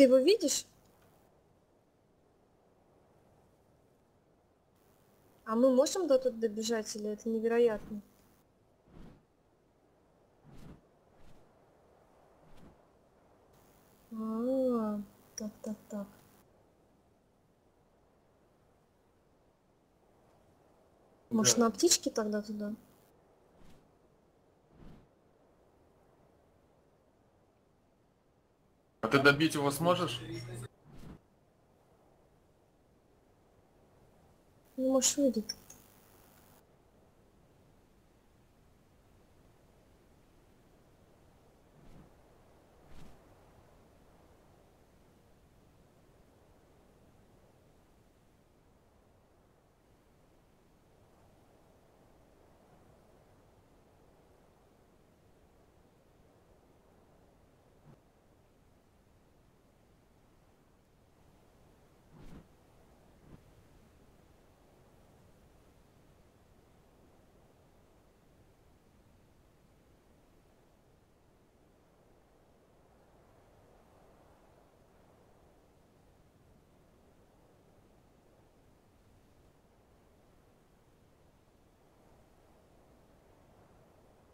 Ты его видишь? А мы можем до тут добежать или это невероятно? А, так, так, так. Может, Да. на птичке тогда туда? А ты добить его сможешь? Ну, может, выйдет.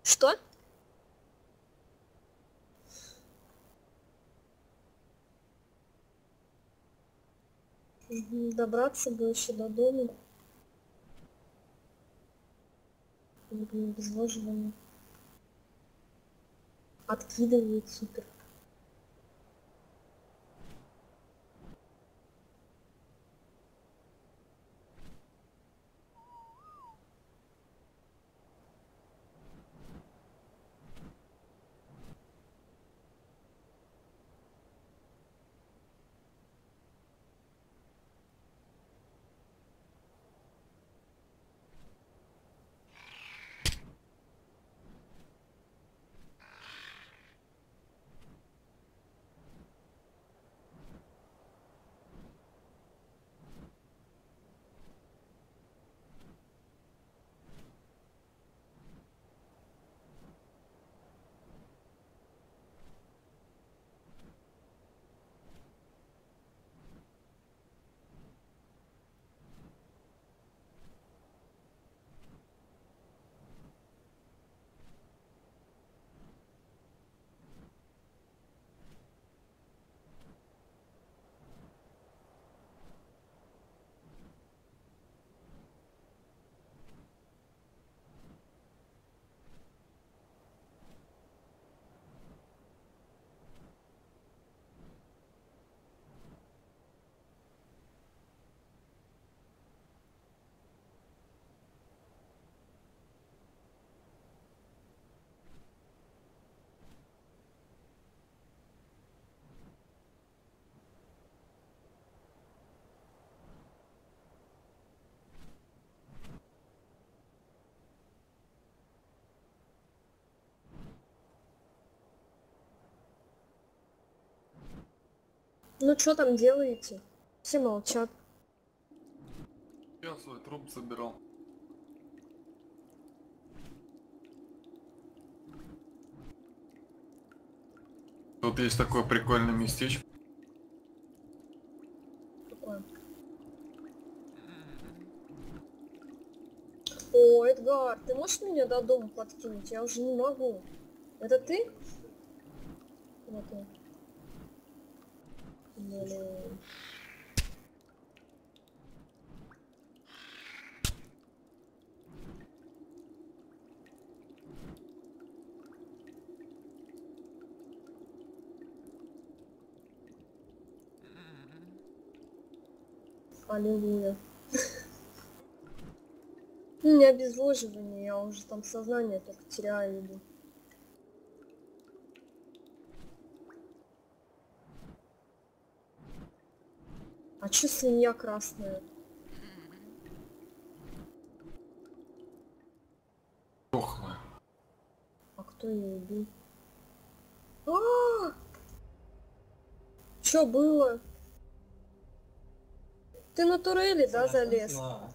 Что? Добраться бы еще до дома. Обезвоживание. Откидывает супер. Ну что там делаете? Все молчат. Я свой труп собирал. Тут есть такое прикольное местечко. Такое. О, Эдгар, ты можешь меня до дома подкинуть? Я уже не могу. Это ты? Вот он. Аллилуйя. У меня обезвоживание, я уже там сознание только теряю А чё свинья красная? Дохлая. А кто ее убил? А! Чё было? Ты на турели, да, залез? Да.